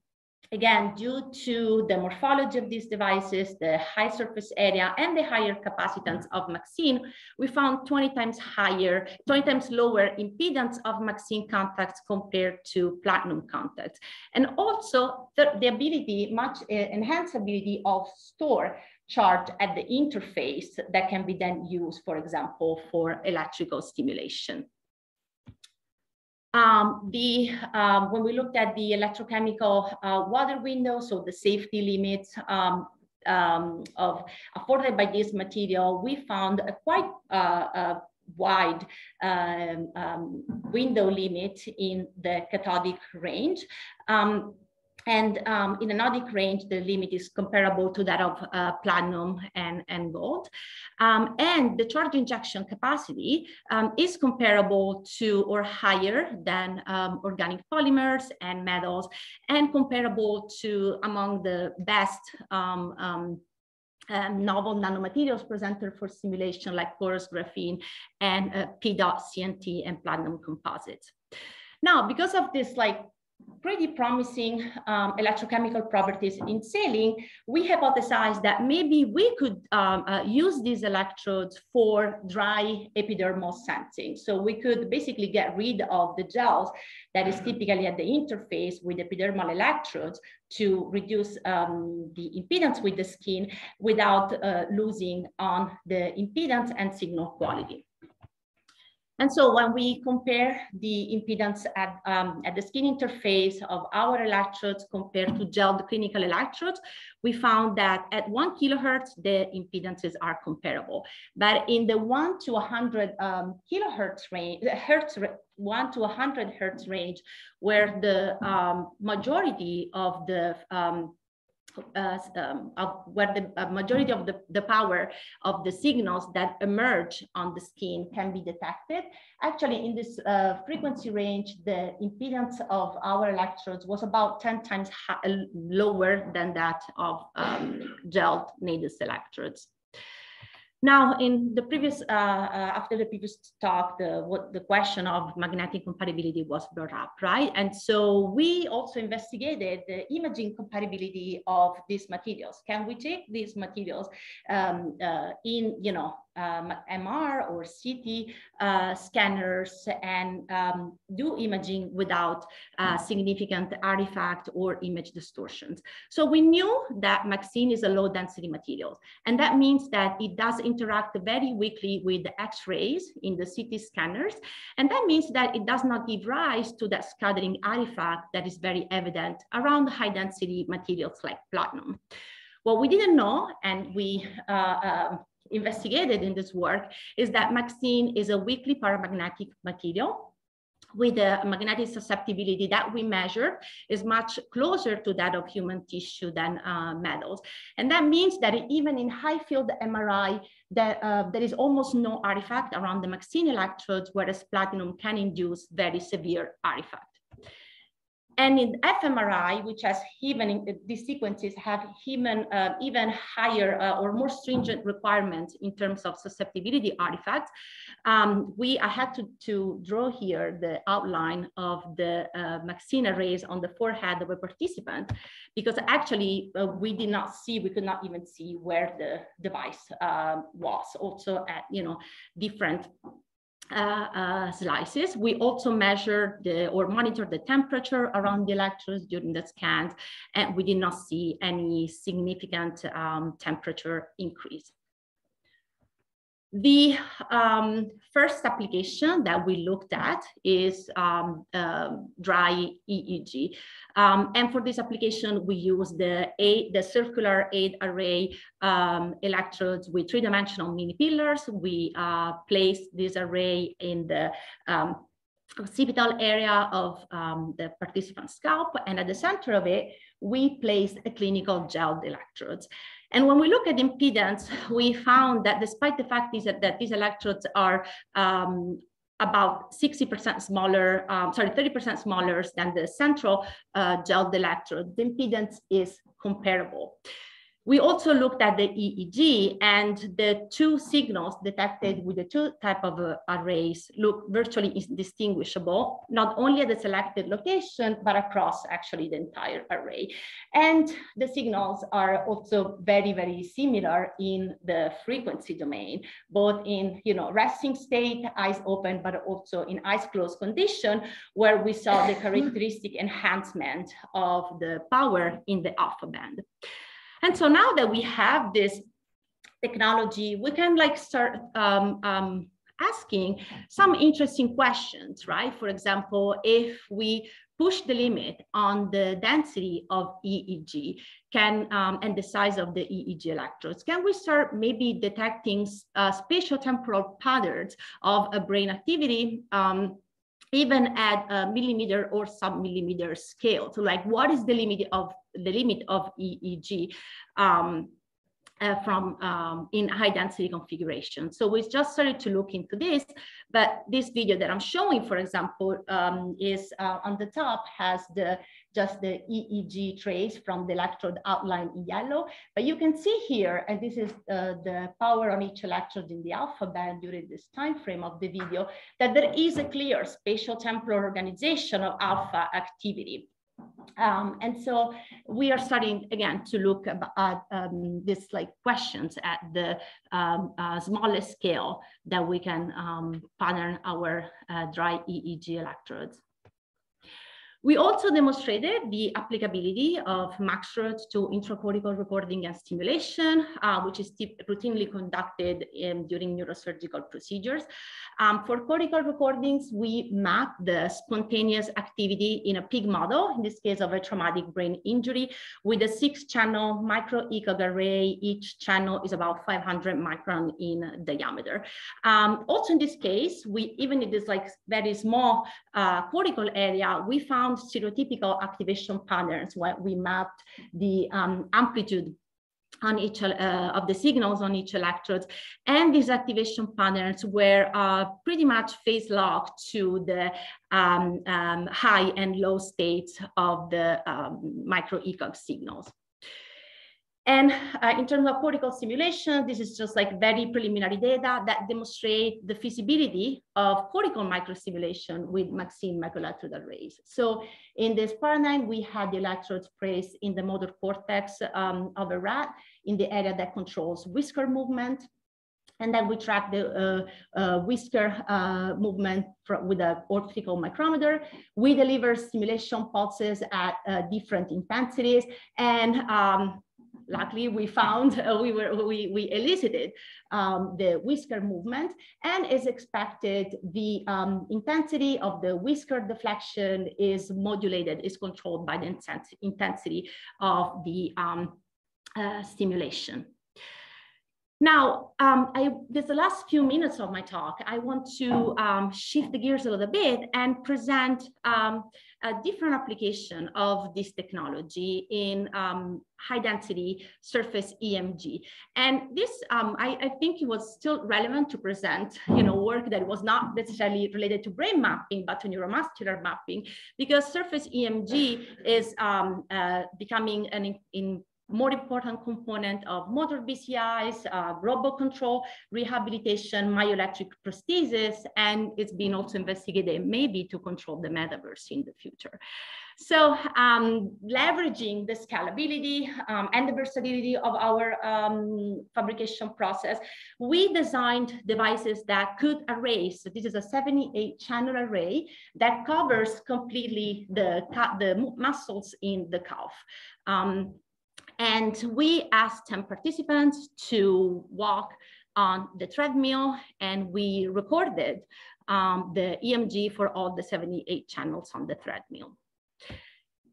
Again, due to the morphology of these devices, the high surface area and the higher capacitance of MXene, we found 20 times higher, 20 times lower impedance of MXene contacts compared to platinum contacts. And also the, the ability, much uh, enhanced ability of store charge at the interface that can be then used, for example, for electrical stimulation. Um, the, um, when we looked at the electrochemical uh, water window, so the safety limits, um, um, of afforded by this material, we found a quite uh, uh, wide um, um, window limit in the cathodic range. And um, in anodic range, the limit is comparable to that of uh, platinum and, and gold. Um, and the charge injection capacity um, is comparable to or higher than um, organic polymers and metals and comparable to among the best um, um, um, novel nanomaterials presented for simulation like porous graphene and uh, PEDOT CNT and platinum composites. Now, because of this like pretty promising um, electrochemical properties in saline, we hypothesized that maybe we could um, uh, use these electrodes for dry epidermal sensing. So we could basically get rid of the gels that is typically at the interface with epidermal electrodes to reduce um, the impedance with the skin without uh, losing on the impedance and signal quality. And so when we compare the impedance at, um, at the skin interface of our electrodes compared to gelled clinical electrodes, we found that at one kilohertz, the impedances are comparable. But in the one to 100 um, kilohertz range, hertz, one to 100 hertz range, where the um, majority of the um, uh, of where the uh, majority of the, the power of the signals that emerge on the skin can be detected. Actually, in this uh, frequency range, the impedance of our electrodes was about 10 times lower than that of um, gelled Natus electrodes. Now, in the previous, uh, uh, after the previous talk, the, what, the question of magnetic compatibility was brought up, right? And so we also investigated the imaging compatibility of these materials. Can we take these materials um, uh, in, you know, um, MR or CT uh, scanners and um, do imaging without uh, significant artifact or image distortions. So we knew that MXene is a low density material. And that means that it does interact very weakly with the X-rays in the CT scanners. And that means that it does not give rise to that scattering artifact that is very evident around high density materials like platinum. What we didn't know, and we uh, uh, investigated in this work is that MXene is a weakly paramagnetic material with a magnetic susceptibility that we measure is much closer to that of human tissue than uh, metals. And that means that even in high field MRI, that, uh, there is almost no artifact around the MXene electrodes, whereas platinum can induce very severe artifact. And in fMRI, which has even, these sequences have even, uh, even higher uh, or more stringent requirements in terms of susceptibility artifacts, um, we, I had to, to draw here the outline of the uh, MXene arrays on the forehead of a participant, because actually uh, we did not see, we could not even see where the device uh, was. Also at, you know, different uh, uh, slices. We also measure the or monitor the temperature around the electrodes during the scans, and we did not see any significant um, temperature increase. The um, first application that we looked at is um, uh, dry EEG. Um, and for this application, we use the, eight, the circular eight array um, electrodes with three-dimensional mini pillars. We uh, place this array in the um, occipital area of the participant's scalp. And at the center of it, we place a clinical gel electrodes. And when we look at impedance, we found that despite the fact is that, that these electrodes are um, about 60% smaller, um, sorry, 30% smaller than the central uh, gel electrode, the impedance is comparable. We also looked at the EEG and the two signals detected with the two type of uh, arrays look virtually indistinguishable, not only at the selected location, but across actually the entire array. And the signals are also very, very similar in the frequency domain, both in you know resting state, eyes open, but also in eyes closed condition, where we saw the characteristic enhancement of the power in the alpha band. And so now that we have this technology, we can like start um, um, asking some interesting questions, right? For example, if we push the limit on the density of EEG can um, and the size of the EEG electrodes? Can we start maybe detecting uh, spatial temporal patterns of a brain activity um, even at a millimeter or sub-millimeter scale? So like what is the limit of the limit of EEG? Um, uh, from um, in high density configuration. So we just started to look into this, but this video that I'm showing, for example, um, is uh, on the top has the just the EEG trace from the electrode outline in yellow. But you can see here, and this is uh, the power on each electrode in the alpha band during this time frame of the video, that there is a clear spatial temporal organization of alpha activity. Um, and so we are starting again to look at um, this like questions at the um, uh, smallest scale that we can um, pattern our uh, dry EEG electrodes. We also demonstrated the applicability of MXtrodes to intracortical recording and stimulation, uh, which is routinely conducted in, during neurosurgical procedures. Um, for cortical recordings, we map the spontaneous activity in a pig model, in this case of a traumatic brain injury, with a six channel micro ECOG array. Each channel is about 500 micron in diameter. Um, also in this case, we even in this like very small uh, cortical area, we found found stereotypical activation patterns where we mapped the um, amplitude on each uh, of the signals on each electrode. And these activation patterns were uh, pretty much phase locked to the um, um, high and low states of the um, micro ECOG signals. And uh, in terms of cortical simulation, this is just like very preliminary data that demonstrate the feasibility of cortical microstimulation with MXene microelectrode arrays. So in this paradigm, we had the electrodes placed in the motor cortex um, of a rat in the area that controls whisker movement. And then we track the uh, uh, whisker uh, movement with an optical micrometer. We deliver stimulation pulses at uh, different intensities. And um, luckily we found, uh, we, were, we, we elicited um, the whisker movement and as expected, the um, intensity of the whisker deflection is modulated, is controlled by the intensity of the um, uh, stimulation. Now, um, I, this the last few minutes of my talk, I want to um, shift the gears a little bit and present um, a different application of this technology in um, high density surface EMG. And this, um, I, I, think it was still relevant to present, you know, work that was not necessarily related to brain mapping, but to neuromuscular mapping, because surface EMG is um, uh, becoming an in, in more important component of motor BCIs, uh, robot control, rehabilitation, myoelectric prosthesis, and it's been also investigated maybe to control the metaverse in the future. So um, leveraging the scalability um, and the versatility of our um, fabrication process, we designed devices that could array. So this is a 78 channel array that covers completely the, the muscles in the calf. And we asked 10 participants to walk on the treadmill and we recorded um, the EMG for all the 78 channels on the treadmill.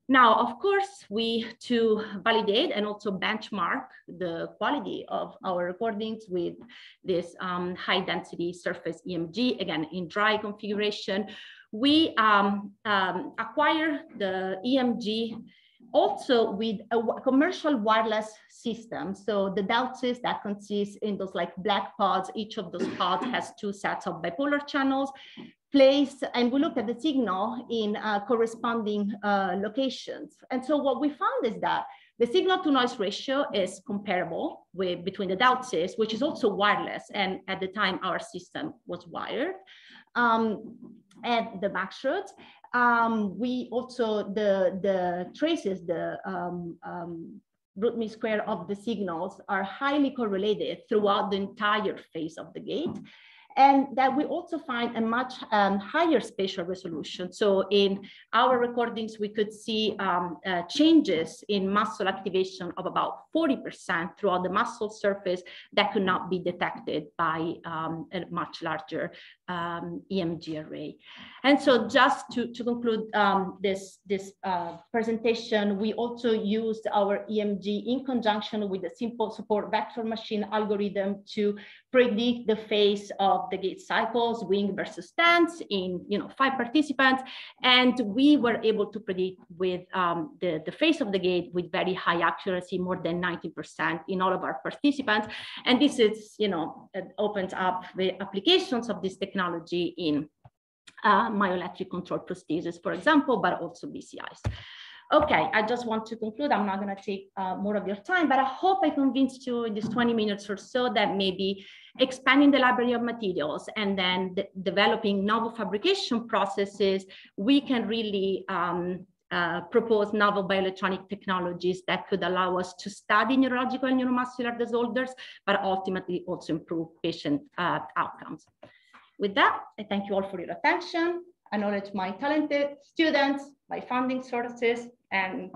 Now, of course, we to validate and also benchmark the quality of our recordings with this um, high density surface EMG, again, in dry configuration, we um, um, acquire the EMG also with a commercial wireless system. So the DelSys that consists in those like black pods, each of those pods has two sets of bipolar channels placed, and we looked at the signal in uh, corresponding uh, locations. And so what we found is that the signal to noise ratio is comparable with between the DelSys, which is also wireless. And at the time our system was wired. Um, and the MXtrodes. Um, we also, the, the traces, the um, um, root mean square of the signals are highly correlated throughout the entire phase of the gait and that we also find a much um, higher spatial resolution. So in our recordings, we could see um, uh, changes in muscle activation of about 40% throughout the muscle surface that could not be detected by um, a much larger um, EMG array. And so just to, to conclude um, this, this uh, presentation, we also used our EMG in conjunction with the simple support vector machine algorithm to predict the phase of the gait cycles, wing versus stance in you know, five participants. And we were able to predict with um, the, the phase of the gait with very high accuracy, more than 90% in all of our participants. And this is, you know, opens up the applications of this technology in uh, myoelectric control prosthesis, for example, but also BCIs. Okay, I just want to conclude. I'm not going to take uh, more of your time, but I hope I convinced you in these 20 minutes or so that maybe expanding the library of materials and then de developing novel fabrication processes, we can really um, uh, propose novel bioelectronic technologies that could allow us to study neurological and neuromuscular disorders, but ultimately also improve patient uh, outcomes. With that, I thank you all for your attention. I acknowledge my talented students, my funding sources, and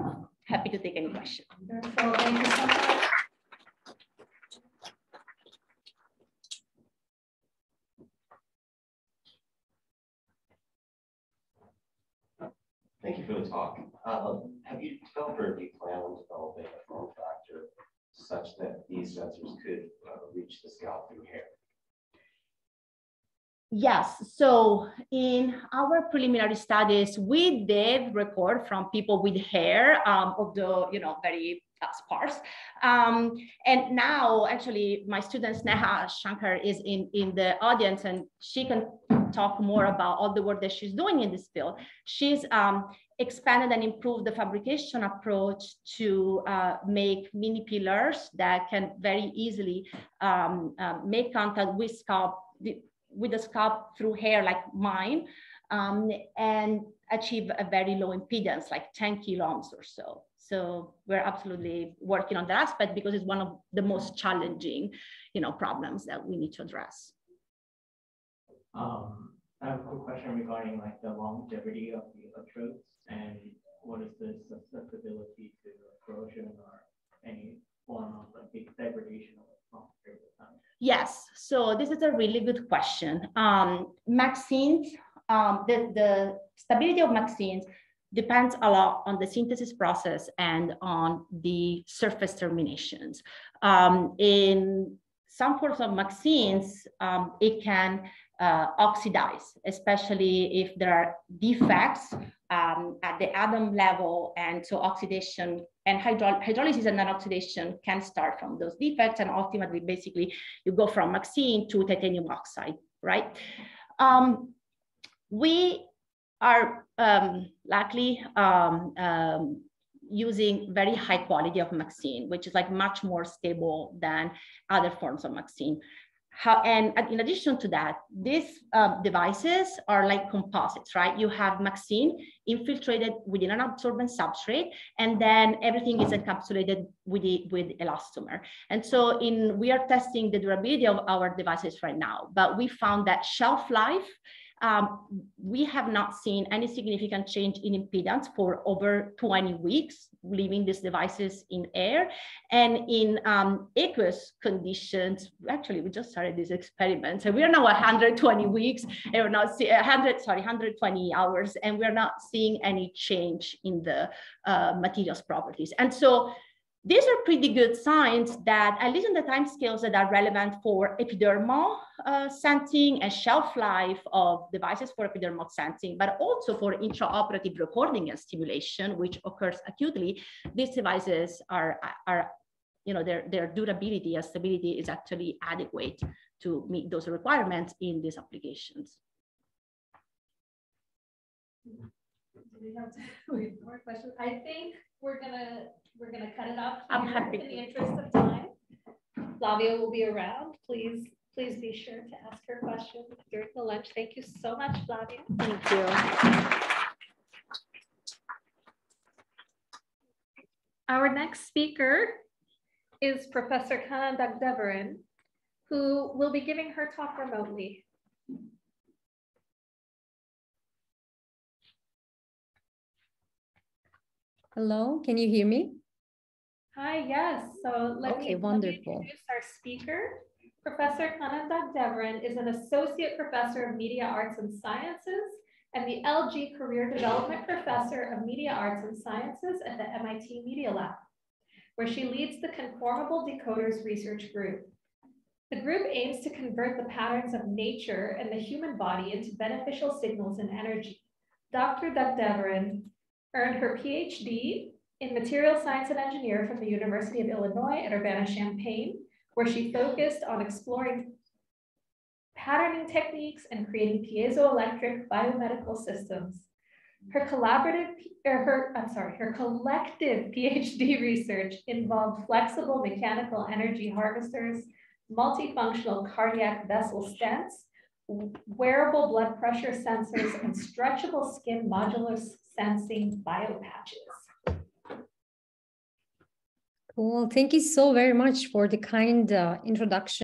happy to take any questions. So thank you so much. Thank you for the talk. Um, have you developed or do you plan on developing a form factor such that these sensors could uh, reach the scalp through hair? Yes, so in our preliminary studies, we did record from people with hair, um, although, you know, very uh, sparse. Um, and now, actually, my student Neha Shankar is in, in the audience and she can talk more about all the work that she's doing in this field. She's um, expanded and improved the fabrication approach to uh, make mini pillars that can very easily um, uh, make contact with scalp, with a scalp through hair like mine um, and achieve a very low impedance, like 10 kilo ohms or so. So we're absolutely working on that aspect because it's one of the most challenging, you know, problems that we need to address. Um, I have a quick question regarding like the longevity of the electrodes and what is the susceptibility to corrosion or any form of like degradation over of Yes, so this is a really good question. Um, MXenes, um, the, the stability of MXenes depends a lot on the synthesis process and on the surface terminations. Um, in some forms of MXenes, um, it can uh, oxidize, especially if there are defects um, at the atom level. And so oxidation and hydro hydrolysis and non-oxidation can start from those defects. And ultimately, basically, you go from MXene to titanium oxide, right? Um, we are um, luckily um, um, using very high quality of MXene, which is like much more stable than other forms of MXene. How, and in addition to that, these uh, devices are like composites, right? You have MXene infiltrated within an absorbent substrate, and then everything is encapsulated with, the, with elastomer. And so in we are testing the durability of our devices right now, but we found that shelf life um, we have not seen any significant change in impedance for over 20 weeks, leaving these devices in air. And in um, aqueous conditions, actually, we just started this experiment. So we are now 120 weeks, and we're not seeing 100, sorry, 120 hours, and we're not seeing any change in the uh, materials properties. And so these are pretty good signs that, at least in the time scales that are relevant for epidermal uh, sensing and shelf life of devices for epidermal sensing, but also for intraoperative recording and stimulation, which occurs acutely, these devices are, are you know, their, their durability and stability is actually adequate to meet those requirements in these applications. We have, we have more questions. I think we're gonna we're gonna cut it off I'm happy. in the interest of time. Flavia will be around. Please, please be sure to ask her questions during the lunch. Thank you so much, Flavia. Thank you. Our next speaker is Professor Canan Dagdeviren, who will be giving her talk remotely. Hello, can you hear me? Hi, yes. So let me, Okay, let me wonderful. introduce our speaker. Professor Canan Dagdeviren is an associate professor of media arts and sciences and the LG Career Development Professor of Media Arts and Sciences at the MIT Media Lab, where she leads the Conformable Decoders Research Group. The group aims to convert the patterns of nature and the human body into beneficial signals and energy. Dr. Dagdeviren earned her PhD in material science and engineer from the University of Illinois at Urbana-Champaign, where she focused on exploring patterning techniques and creating piezoelectric biomedical systems. Her collaborative, or her, I'm sorry, her collective PhD research involved flexible mechanical energy harvesters, multifunctional cardiac vessel stents, wearable blood pressure sensors, and stretchable skin modular sensing biopatches. Cool. Thank you so very much for the kind uh, introduction.